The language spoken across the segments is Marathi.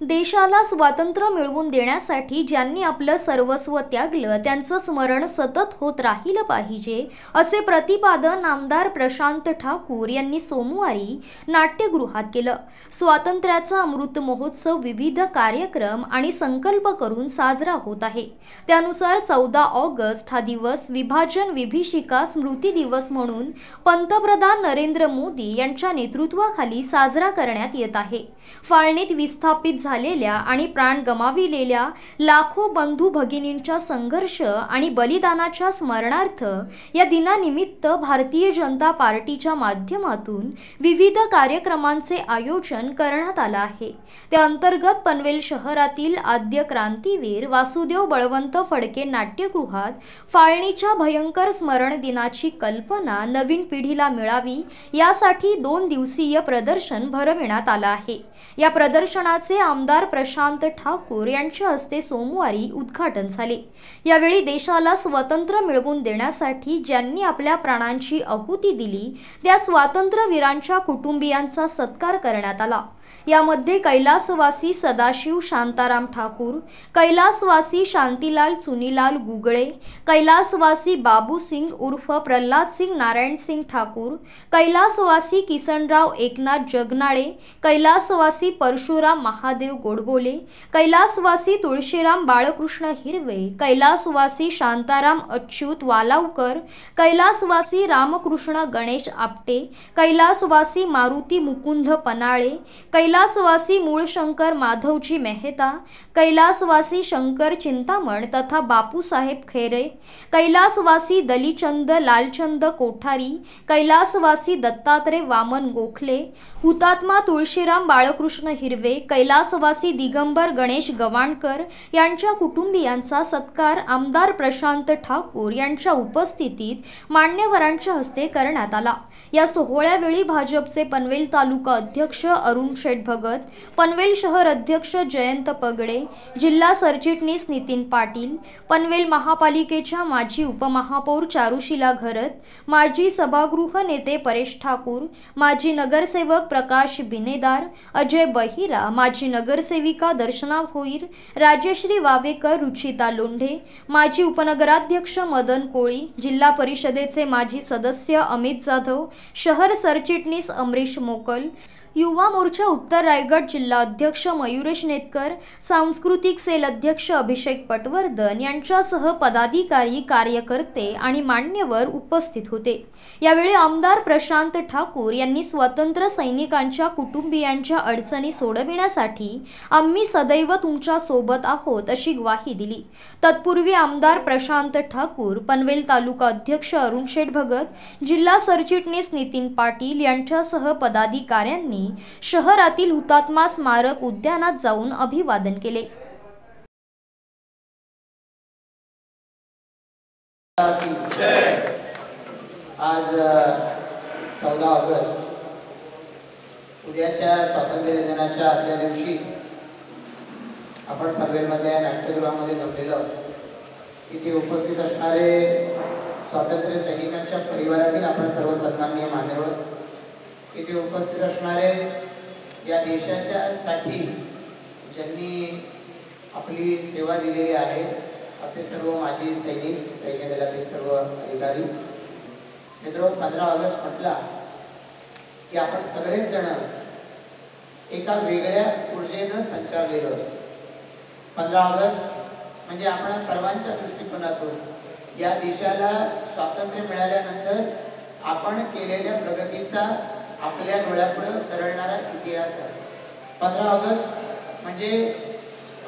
देशाला स्वातंत्र्य मिळवून देण्यासाठी ज्यांनी आपलं सर्वस्व त्यागलं त्यांचं स्मरण सतत होत राहिलं पाहिजे असे प्रतिपादन आमदार प्रशांत ठाकूर यांनी सोमवारी नाट्यगृहात केलं. स्वातंत्र्याचा अमृत महोत्सव विविध कार्यक्रम आणि संकल्प करून साजरा होत आहे. त्यानुसार चौदा ऑगस्ट हा दिवस विभाजन विभीषिका स्मृती दिवस म्हणून पंतप्रधान नरेंद्र मोदी यांच्या नेतृत्वाखाली साजरा करण्यात येत आहे. फाळणीत विस्थापित झालेल्या आणि प्राण गमाविलेल्या लाखो बंधू भगिनींच्या संघर्ष आणि बलिदानाच्या स्मरणार्थ या दिनानिमित्त भारतीय जनता पार्टीच्या माध्यमातून विविध कार्यक्रमांचे आयोजन करण्यात आलं आहे. त्या अंतर्गत पनवेल शहरातील आद्य क्रांतीवीर वासुदेव बळवंत फडके नाट्यगृहात फाळणीच्या भयंकर स्मरण दिनाची कल्पना नवीन पिढीला मिळावी यासाठी दोन दिवसीय प्रदर्शन भरविण्यात आलं आहे. या प्रदर्शनाचे आमदार प्रशांत ठाकूर यांच्या हस्ते सोमवारी उद्घाटन झाले. यावेळी देशाला स्वातंत्र्य मिळवून देण्यासाठी ज्यांनी आपल्या प्राणांची आहुती दिली त्या स्वातंत्र्यवीरांच्या कुटुंबियांचा सत्कार करण्यात आला. यामध्ये कैलासवासी सदाशिव शांताराम ठाकूर कैलासवासी शांतीलाल चुनीलाल गुगळे कैलासवासी बाबू सिंग उर्फ प्रल्हाद सिंग नारायण सिंग ठाकूर कैलासवासी किसनराव एकनाथ जगनाळे कैलासवासी परशुराम महादेव गोडबोले कैलासवासी तुळशीराम बाळकृष्ण हिरवे कैलासवासी शांताराम अच्युत वालावकर कैलासवासी रामकृष्ण गणेश आपटे कैलासवासी मारुती मुकुंद पनाळे कैलासवासी मूळशंकर माधवजी मेहता कैलासवासी शंकर चिंतामण तथा बापूसाहेब खेरे कैलासवासी दलीचंद लालचंद कोठारी कैलासवासी दत्तात्रय वामन गोखले हुतात्मा तुळशीराम बाळकृष्ण हिरवे कैलासवासी दिगंबर गणेश गवाणकर यांच्या कुटुंबियांचा सत्कार आमदार प्रशांत ठाकूर यांच्या उपस्थितीत मान्यवरांच्या हस्ते करण्यात आला. या सोहळ्यावेळी भाजपचे पनवेल तालुका अध्यक्ष अरुण शेठ भगत पनवेल शहर अध्यक्ष जयंत पगडे जिल्हा सरचिटणीस नितीन पाटील पनवेल महापालिकेच्या माजी उपमहापौर चारुशिला घरत माजी सभागृह नेते परेश ठाकूर माजी नगरसेवक प्रकाश बिनेदार अजय बहिरा माजी नगरसेविका दर्शना भोईर राजश्री वावेकर रुचिता लोंढे माजी उपनगराध्यक्ष मदन कोळी जिल्हा परिषदेचे माजी सदस्य अमित जाधव शहर सरचिटणीस अमरीश मोकल युवा मोर्चा उत्तर रायगड जिल्हा अध्यक्ष मयुरेश नेतकर सांस्कृतिक सेल अध्यक्ष अभिषेक पटवर्धन यांच्यासह पदाधिकारी कार्यकर्ते आणि मान्यवर उपस्थित होते. यावेळी आमदार प्रशांत ठाकूर यांनी स्वतंत्र सैनिकांच्या कुटुंबियांच्या अडचणी सोडविण्यासाठी आम्ही सदैव तुमच्यासोबत आहोत अशी ग्वाही दिली. तत्पूर्वी आमदार प्रशांत ठाकूर पनवेल तालुका अध्यक्ष अरुण शेठ भगत जिल्हा सरचिटणीस नितीन पाटील यांच्यासह पदाधिकाऱ्यांनी शहरातील हुतात्मा स्मारक उद्यानात जाऊन अभिवादन केले. आज चौदा ऑगस्ट उद्याच्या स्वातंत्र्य दिनाच्या आदल्या दिवशी आपण पनवेलमध्ये नाट्यगृहामध्ये जमलेलो इथे उपस्थित असणारे स्वातंत्र्य सैनिकांच्या परिवारातील आपण सर्व सन्माननीय मान्यवर इथे उपस्थित असणारे या देशाच्या साठी ज्यांनी आपली सेवा दिलेली आहे असे सर्व माजी सैनिक सैन्य दलातील सर्व अधिकारी. मित्र पंधरा ऑगस्ट म्हटला की आपण सगळेच जण एका वेगळ्या ऊर्जेनं संचारलेलो असतो. पंधरा ऑगस्ट म्हणजे आपण सर्वांच्या दृष्टिकोनातून या देशाला स्वातंत्र्य मिळाल्यानंतर आपण केलेल्या प्रगतीचा आपल्या डोळ्यापुढं तरळणारा इतिहास आहे. पंधरा ऑगस्ट म्हणजे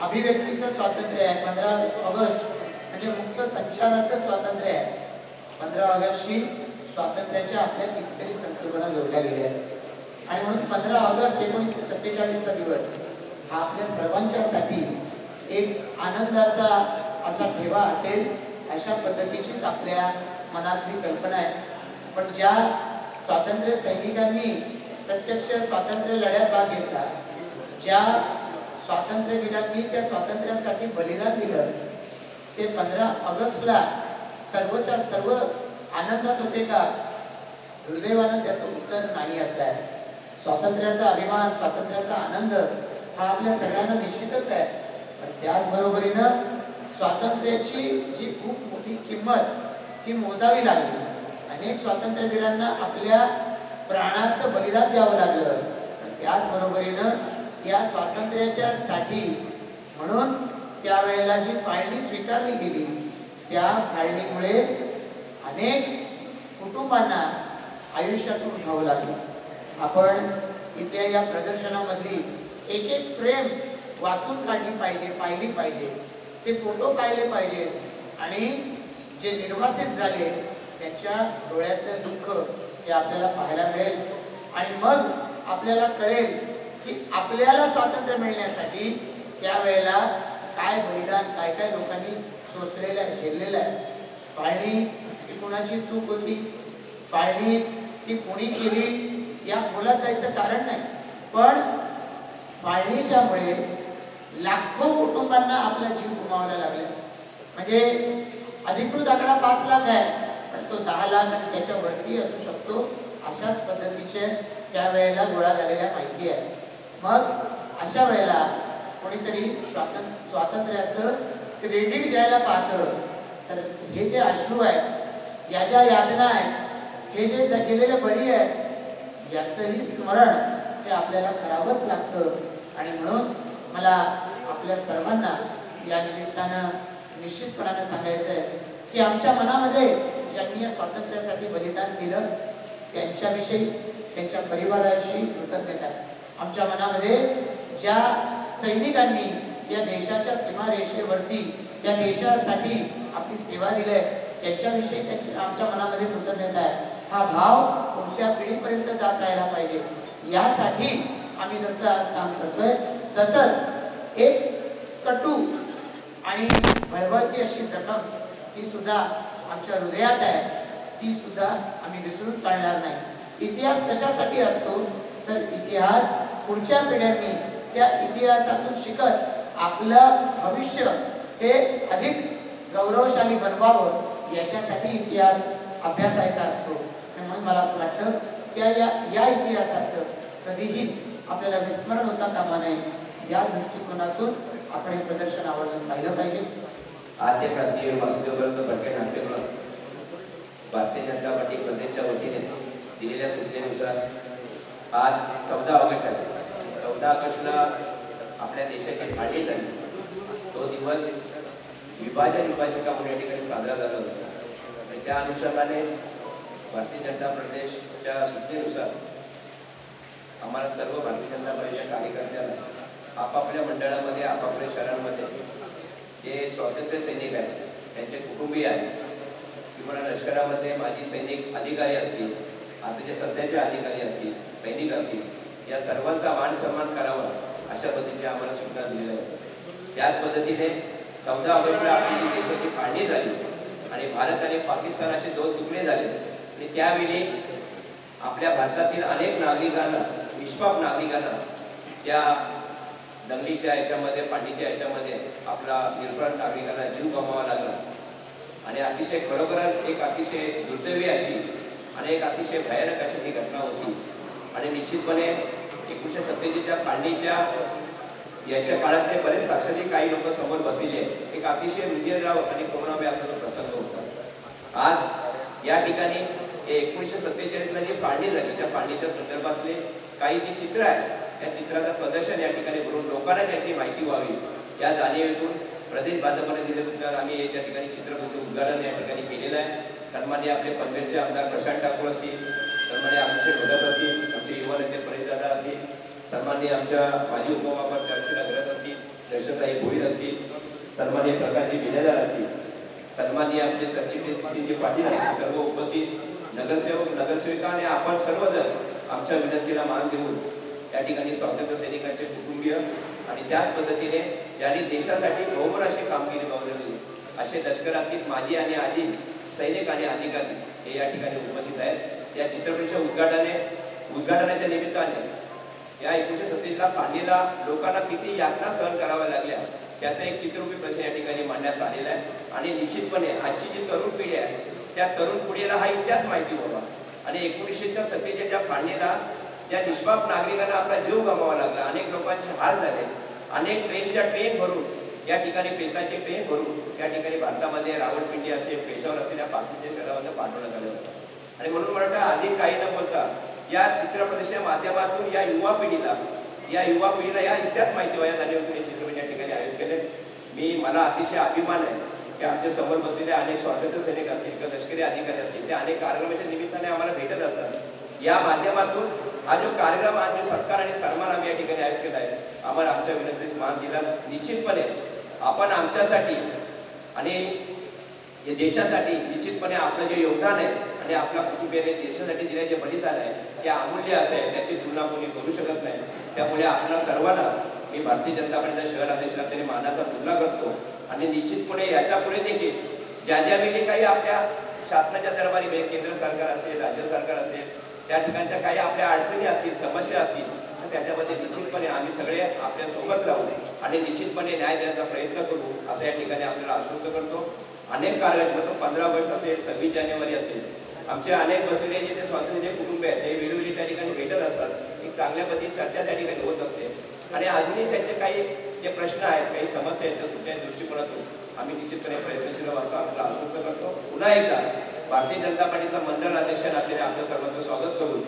अभिव्यक्तीचं स्वातंत्र्य आहे. पंधरा ऑगस्ट म्हणजे मुक्त संचाराचं स्वातंत्र्य आहे. पंधरा ऑगस्टशी स्वातंत्र्याच्या आपल्या कितीतरी संकल्पना जोडल्या गेल्या आहेत. आणि म्हणून पंधरा ऑगस्ट एकोणीसशे सत्तेचाळीसचा दिवस हा आपल्या सर्वांच्यासाठी एक आनंदाचा असा ठेवा असेल अशा पद्धतीचीच आपल्या मनातली कल्पना आहे. पण ज्या स्वातंत्र्य सैनिकांनी प्रत्यक्ष स्वातंत्र्य लढ्यात भाग घेतला. ज्या स्वातंत्र्यवीरांनी त्या स्वातंत्र्यासाठी बलिदान दिलं ते पंधरा ऑगस्टला सर्वच्या सर्व आनंदात होते का? दुर्दैवानं त्याचं उत्तर नाही असं आहे. स्वातंत्र्याचा अभिमान स्वातंत्र्याचा आनंद हा आपल्या सगळ्यांना निश्चितच आहे. पण त्याचबरोबरीनं स्वातंत्र्याची जी खूप मोठी किंमत ती मोजावी लागली. अनेक स्वातंत्र्यवीरांना आपल्या प्राणाचं बलिदान द्यावं लागलं. पण त्याचबरोबरीनं या स्वातंत्र्याच्या साठी म्हणून त्यावेळेला जी फाळणी स्वीकारली गेली त्या फाळणीमुळे अनेक कुटुंबांना आयुष्यातून उठावं लागलं. आपण इथल्या या प्रदर्शनामधली एक एक फ्रेम वाचून काढली पाहिजे पाहिली पाहिजे. ते फोटो पाहिले पाहिजेत आणि जे निर्वासित झाले त्यांच्या डोळ्यातलं दुःख हे आपल्याला पाहायला मिळेल. आणि मग आपल्याला कळेल की आपल्याला स्वातंत्र्य मिळण्यासाठी त्यावेळेला काय बलिदान काय काय लोकांनी सोसलेलं आहे झेललेलं आहे. फाळणी ही कुणाची चूक होती? फाळणी ती कोणी केली? या खोलात जायचं कारण नाही. पण फाळणीच्यामुळे लाखो कुटुंबांना आपला जीव गुमावायला लागला. म्हणजे अधिकृत आकडा पाच लाख आहे. पण तो दहा लाख आणि त्याच्या वरती असू शकतो. अशाच पद्धतीचे त्यावेळेला गोळा झालेल्या माहिती आहे मग अशा वेळेला कोणीतरी स्वातंत्र्य स्वातंत्र्याचं क्रेडिट घ्यायला पाहतं. तर हे जे अश्रू आहेत या ज्या यातना आहेत हे जे केलेले बळी आहेत याचंही स्मरण हे आपल्याला करावंच लागतं. आणि म्हणून मला आपल्या सर्वांना या निमित्तानं निश्चितपणानं सांगायचं आहे की आमच्या मनामध्ये ज्यांनी या स्वातंत्र्यासाठी बलिदान दिलं त्यांच्याविषयी त्यांच्या परिवाराविषयी कृतज्ञता आमच्या मनामध्ये ज्या सैनिकांनी या देशाच्या सीमारेषेवरती या देशासाठी आपली सेवा दिली आहे त्यांच्याविषयी त्यांच्या आमच्या मनामध्ये कृतज्ञता आहे. हा भाव पुढच्या पिढीपर्यंत जात राहिला पाहिजे. यासाठी आम्ही जसं आज काम करतोय तसंच एक कटू आणि भळवळती अशी जखम ही सुद्धा आमच्या हृदयात आहे. ती सुद्धा आम्ही विसरून चालणार नाही. इतिहास कशासाठी असतो? तर इतिहास पुढच्या पिढ्यांनी त्या इतिहासातून शिकत आपलं भविष्य हे अधिक गौरवशाली बनवावं याच्यासाठी इतिहास अभ्यासायचा असतो. म्हणून मला असं वाटतं की या या इतिहासाचं कधीही आपल्याला विस्मरण होता कामा नये. या दृष्टिकोनातून आपण हे प्रदर्शन आवर्जून पाहिलं पाहिजे. आद्य क्रांतीवीर वासुदेवग्रंथ भटके नाट्यगृह भारतीय जनता पार्टी प्रदेशच्या वतीने दिलेल्या सूचनेनुसार आज चौदा ऑगस्ट आहे चौदा ऑगस्टला आपल्या देशाची फाळणी झाली तो दिवस विभाजन विभाजिका म्हणून या ठिकाणी साजरा झाला होता आणि त्या अनुषंगाने भारतीय जनता प्रदेशच्या सूचनेनुसार आम्हाला सर्व भारतीय जनता पार्टीच्या कार्यकर्त्यांना आपापल्या मंडळामध्ये आपापल्या शहरांमध्ये जे स्वातंत्र्य सैनिक आहेत. त्यांचे कुटुंबीय आहेत. किंवा लष्करामध्ये माजी सैनिक अधिकारी असतील आताचे सध्याचे अधिकारी असतील सैनिक असतील या सर्वांचा मान सन्मान करावा अशा पद्धतीने आम्हाला सूचना दिलेल्या आहेत. त्याच पद्धतीने चौदा ऑगस्टला आपली जी देशाची फाळणी झाली आणि भारत आणि पाकिस्तान असे दोन तुकडे झाले आणि त्यावेळी आपल्या भारतातील अनेक नागरिकांना निष्पाप नागरिकांना त्या दंगलीच्या याच्यामध्ये पाठीच्या याच्यामध्ये आपला निर्भर नागरिकांना जीव गमावा लागला. आणि अतिशय खरोखरच एक अतिशय दुर्दैवी अशी आणि एक अतिशय भयानक अशी ती घटना होती. आणि निश्चितपणे एकोणीसशे सत्तेचाळीसच्या पांडेच्या याच्या काळातले बरेच साक्षरी काही लोक समोर बसलेले आहेत. एक अतिशय विजयराव आणि करुणाबाई असा तो प्रसंग होता. आज या ठिकाणी एकोणीसशे सत्तेचाळीसला जी फाळणी झाली त्या फाळणीच्या संदर्भातले काही जी चित्र आहेत त्या चित्राचं प्रदर्शन या ठिकाणी करून लोकांना त्याची माहिती व्हावी. या जाणीवेतून प्रदेश भाजपने दिले सुद्धा आम्ही त्या ठिकाणी चित्रपटाचे उद्घाटन या ठिकाणी केलेलं आहे. सन्मान्य आपले पनवेलचे आमदार प्रशांत ठाकूर असतील सन्मान्य आमचे भगत असतील आमचे युवा नेते परेशदादा असतील सन्मान्य आमच्या माजी उपमापर चर्चिला घरत असतील दर्शनताई भोईर असतील सन्मान्य प्रकाशजी बिलेदार असतील सन्मान्य आमचे सरचिटणीस पाटील असतील सर्व उपस्थित नगरसेवक नगरसेविका आणि आपण सर्वजण आमच्या विनंतीला मान देऊन या ठिकाणी स्वातंत्र्य सैनिकांचे कुटुंबीय आणि त्याच पद्धतीने ज्यांनी देशासाठी बहुमोल अशी कामगिरी बजावलेली असे लष्करातील माजी आणि आजी सैनिक आणि अधिकारी हे या ठिकाणी उपस्थित आहेत. या चित्रपटाच्या उद्घाटने उद्घाटनाच्या निमित्ताने या एकोणीशे सत्तेचाळीसला पाणीला लोकांना किती यातना सहन कराव्या लागल्या त्याचा एक चित्ररूपी प्रश्न या ठिकाणी मांडण्यात आलेला आहे. आणि निश्चितपणे आजची जी तरुण पिढी आहे त्या तरुण पिढीला हा इतिहास माहिती व्हावा. आणि एकोणीसशेच्या सत्तेच्या ज्या पाणीला ज्या निष्पाप नागरिकांना आपला जीव गमावा लागला अनेक लोकांचे हाल झाले अनेक ट्रेनच्या ट्रेन भरून या ठिकाणी पेताचे ट्रेन भरून या ठिकाणी भारतामध्ये रावणपिंडी असेल पेशावर असेल या पाकिस्तान शहरामध्ये पाठवण्यात आलं होतं. आणि म्हणून मला वाटतं अधिक काही न बोलता या चित्रप्रदर्शनाच्या माध्यमातून या युवा पिढीला या युवा पिढीला या इतिहास माहिती व्हायला जाणीवतून हे चित्रपट या ठिकाणी आयोजित केले. मी मला अतिशय अभिमान आहे की आमच्यासमोर बसलेले अनेक स्वातंत्र्य सैनिक असतील किंवा लष्करी अधिकारी असतील ते अनेक कार्यक्रमाच्या निमित्ताने आम्हाला भेटत असतात. या माध्यमातून हा जो कार्यक्रम हा जो सत्कार आणि सन्मान आम्ही या ठिकाणी आयोजित केला आहे आम्हाला आमच्या विनंतीस मान दिला. निश्चितपणे आपण आमच्यासाठी आणि या देशासाठी निश्चितपणे आपलं जे योगदान आहे आणि आपल्या कुटुंबियाने देशासाठी दिले जे बलिदान आहे ते अमूल्य असं आहे. त्याची तुलना कोणी करू शकत नाही. त्यामुळे आपल्या सर्वांना मी भारतीय जनता पार्टीच्या शहर तरी मानाचा तुलना करतो. आणि निश्चितपणे याच्यापुढे देखील ज्या ज्या वेळी काही आपल्या शासनाच्या दरबारी म्हणजे केंद्र सरकार असेल राज्य सरकार असेल त्या ठिकाणच्या काही आपल्या अडचणी असतील समस्या असतील त्याच्यामध्ये निश्चितपणे आम्ही सगळे आपल्यासोबत राहू आणि निश्चितपणे न्याय देण्याचा प्रयत्न करू असं या ठिकाणी आपल्याला आश्वस्त करतो. अनेक कार्यक्रम म्हणजे पंधरा वर्ष असेल सव्वीस जानेवारी असेल आमचे अनेक बसलेले जे ते स्वातंत्र्य जे कुटुंब आहेत ते वेळोवेळी त्या ठिकाणी भेटत असतात. एक चांगल्या पद्धतीने चर्चा त्या ठिकाणी होत असते. आणि अजूनही त्यांचे काही जे प्रश्न आहेत काही समस्या आहेत त्या सुटण्या दृष्टिकोनातून आम्ही निश्चितपणे प्रयत्नशील असं आपल्याला आश्वस्त करतो. पुन्हा एकदा भारतीय जनता पार्टीचा मंडळ अध्यक्ष नात्याने आपलं सर्वांचं स्वागत करून